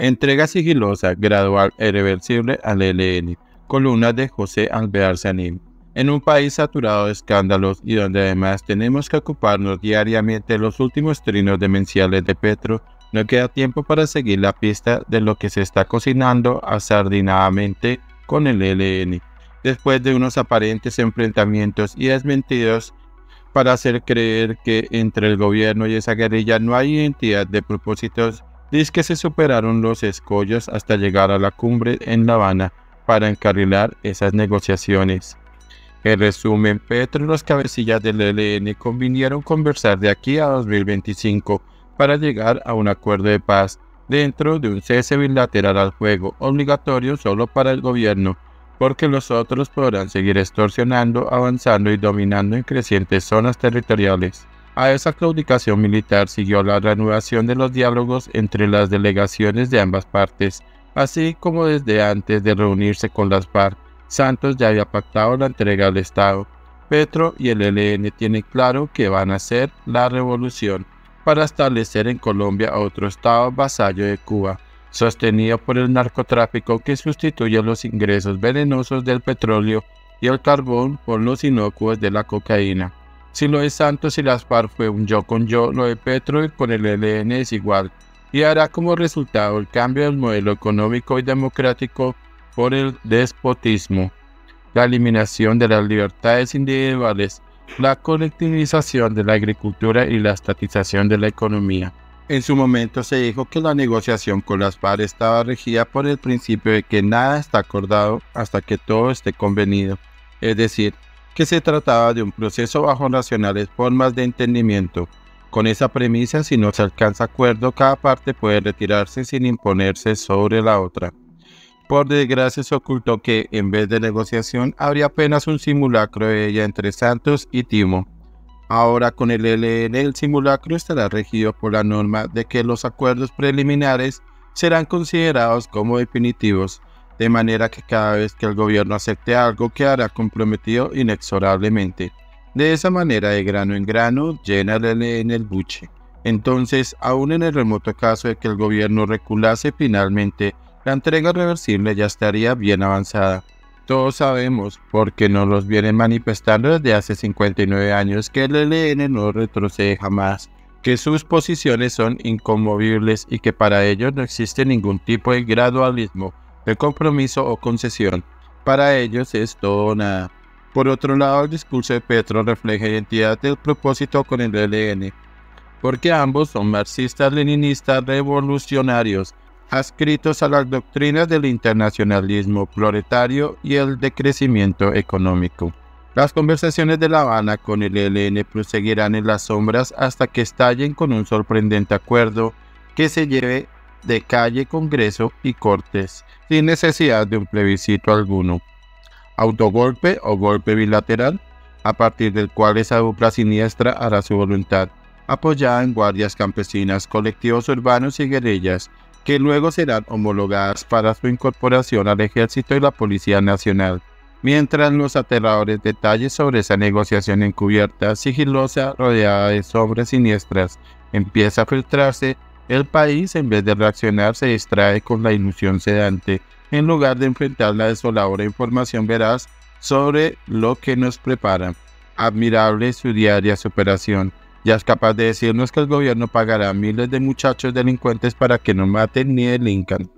Entrega sigilosa, gradual e reversible al ELN. Columna de José Alvear Sanil. En un país saturado de escándalos y donde además tenemos que ocuparnos diariamente de los últimos trinos demenciales de Petro, no queda tiempo para seguir la pista de lo que se está cocinando asardinadamente con el ELN. Después de unos aparentes enfrentamientos y desmentidos para hacer creer que entre el gobierno y esa guerrilla no hay identidad de propósitos, dice que se superaron los escollos hasta llegar a la cumbre en La Habana para encarrilar esas negociaciones. En resumen, Petro y los cabecillas del ELN convinieron conversar de aquí a 2025 para llegar a un acuerdo de paz dentro de un cese bilateral al fuego obligatorio solo para el gobierno porque los otros podrán seguir extorsionando, avanzando y dominando en crecientes zonas territoriales. A esa claudicación militar siguió la reanudación de los diálogos entre las delegaciones de ambas partes, así como desde antes de reunirse con las FARC, Santos ya había pactado la entrega al Estado. Petro y el ELN tienen claro que van a hacer la revolución para establecer en Colombia otro Estado vasallo de Cuba sostenido por el narcotráfico que sustituye los ingresos venenosos del petróleo y el carbón por los inocuos de la cocaína. Si lo de Santos y las FARC fue un yo con yo, lo de Petro con el ELN es igual, y hará como resultado el cambio del modelo económico y democrático por el despotismo, la eliminación de las libertades individuales, la colectivización de la agricultura y la estatización de la economía. En su momento se dijo que la negociación con las estaba regida por el principio de que nada está acordado hasta que todo esté convenido, es decir, que se trataba de un proceso bajo racionales formas de entendimiento. Con esa premisa, si no se alcanza acuerdo, cada parte puede retirarse sin imponerse sobre la otra. Por desgracia se ocultó que, en vez de negociación, habría apenas un simulacro de ella entre Santos y Timo. Ahora con el LN el simulacro estará regido por la norma de que los acuerdos preliminares serán considerados como definitivos, de manera que cada vez que el gobierno acepte algo quedará comprometido inexorablemente. De esa manera, de grano en grano, llena el LN el buche. Entonces, aún en el remoto caso de que el gobierno reculase finalmente, la entrega reversible ya estaría bien avanzada. Todos sabemos, porque nos los vienen manifestando desde hace 59 años, que el ELN no retrocede jamás, que sus posiciones son inconmovibles y que para ellos no existe ningún tipo de gradualismo, de compromiso o concesión. Para ellos es todo o nada. Por otro lado, el discurso de Petro refleja identidad del propósito con el ELN, porque ambos son marxistas-leninistas revolucionarios adscritos a las doctrinas del internacionalismo proletario y el decrecimiento económico. Las conversaciones de La Habana con el ELN proseguirán en las sombras hasta que estallen con un sorprendente acuerdo que se lleve de calle, Congreso y Cortes, sin necesidad de un plebiscito alguno. Autogolpe o golpe bilateral, a partir del cual esa dupla siniestra hará su voluntad, apoyada en guardias campesinas, colectivos urbanos y guerrillas, que luego serán homologadas para su incorporación al Ejército y la Policía Nacional, mientras los aterradores detalles sobre esa negociación encubierta, sigilosa, rodeada de sombras siniestras, empieza a filtrarse, el país en vez de reaccionar se distrae con la ilusión sedante, en lugar de enfrentar la desoladora información veraz sobre lo que nos prepara. Admirable su diaria superación, ya es capaz de decirnos que el gobierno pagará a miles de muchachos delincuentes para que no maten ni delincan.